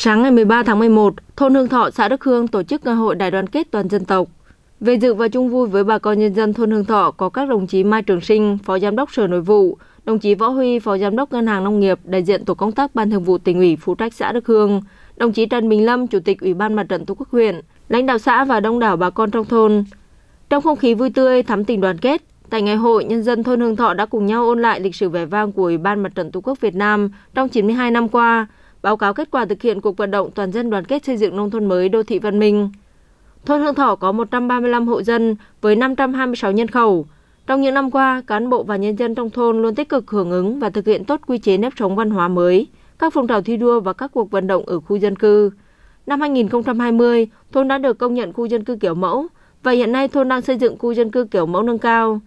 Sáng ngày 13 tháng 11, thôn Hương Thọ, xã Đức Hương tổ chức ngày hội đại đoàn kết toàn dân tộc. Về dự và chung vui với bà con nhân dân thôn Hương Thọ có các đồng chí Mai Trường Sinh, Phó Giám đốc Sở Nội vụ, đồng chí Võ Huy, Phó Giám đốc Ngân hàng Nông nghiệp, đại diện tổ công tác Ban Thường vụ tỉnh ủy phụ trách xã Đức Hương, đồng chí Trần Bình Lâm, Chủ tịch Ủy ban Mặt trận Tổ quốc huyện, lãnh đạo xã và đông đảo bà con trong thôn. Trong không khí vui tươi, thắm tình đoàn kết, tại ngày hội, nhân dân thôn Hương Thọ đã cùng nhau ôn lại lịch sử vẻ vang của Ủy ban Mặt trận Tổ quốc Việt Nam trong 92 năm qua, báo cáo kết quả thực hiện cuộc vận động toàn dân đoàn kết xây dựng nông thôn mới đô thị văn minh. Thôn Hương Thỏ có 135 hộ dân với 526 nhân khẩu. Trong những năm qua, cán bộ và nhân dân trong thôn luôn tích cực hưởng ứng và thực hiện tốt quy chế nếp sống văn hóa mới, các phong trào thi đua và các cuộc vận động ở khu dân cư. Năm 2020, thôn đã được công nhận khu dân cư kiểu mẫu và hiện nay thôn đang xây dựng khu dân cư kiểu mẫu nâng cao.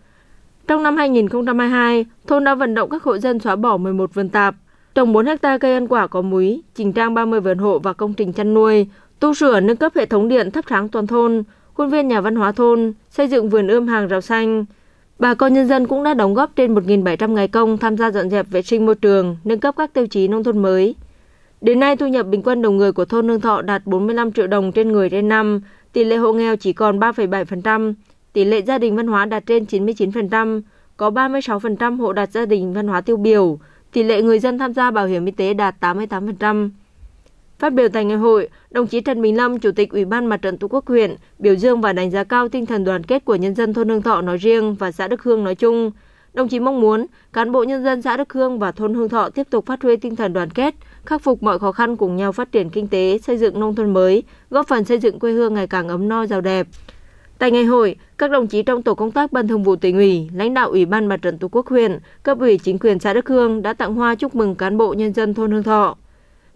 Trong năm 2022, thôn đã vận động các hộ dân xóa bỏ 11 vườn tạp, trồng 4 hecta cây ăn quả có múi, chỉnh trang 30 vườn hộ và công trình chăn nuôi, tu sửa nâng cấp hệ thống điện thắp sáng toàn thôn, khuôn viên nhà văn hóa thôn, xây dựng vườn ươm hàng rào xanh. Bà con nhân dân cũng đã đóng góp trên 1.700 ngày công tham gia dọn dẹp vệ sinh môi trường, nâng cấp các tiêu chí nông thôn mới. Đến nay, thu nhập bình quân đầu người của thôn Nương Thọ đạt 45 triệu đồng trên người trên năm, tỷ lệ hộ nghèo chỉ còn 3,7%, tỷ lệ gia đình văn hóa đạt trên 99%, có 36% hộ đạt gia đình văn hóa tiêu biểu, tỷ lệ người dân tham gia bảo hiểm y tế đạt 88%. Phát biểu tại ngày hội, đồng chí Trần Bình Lâm, Chủ tịch Ủy ban Mặt trận Tổ quốc huyện, biểu dương và đánh giá cao tinh thần đoàn kết của nhân dân thôn Hương Thọ nói riêng và xã Đức Hương nói chung. Đồng chí mong muốn cán bộ nhân dân xã Đức Hương và thôn Hương Thọ tiếp tục phát huy tinh thần đoàn kết, khắc phục mọi khó khăn cùng nhau phát triển kinh tế, xây dựng nông thôn mới, góp phần xây dựng quê hương ngày càng ấm no giàu đẹp. Tại ngày hội, các đồng chí trong tổ công tác Ban Thường vụ tỉnh ủy, lãnh đạo Ủy ban Mặt trận Tổ quốc huyện, cấp ủy chính quyền xã Đức Hương đã tặng hoa chúc mừng cán bộ nhân dân thôn Hương Thọ.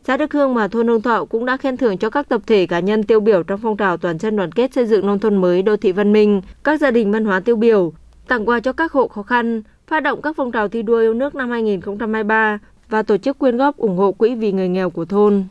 Xã Đức Hương và thôn Hương Thọ cũng đã khen thưởng cho các tập thể cá nhân tiêu biểu trong phong trào toàn dân đoàn kết xây dựng nông thôn mới đô thị văn minh, các gia đình văn hóa tiêu biểu, tặng quà cho các hộ khó khăn, phát động các phong trào thi đua yêu nước năm 2023 và tổ chức quyên góp ủng hộ quỹ vì người nghèo của thôn.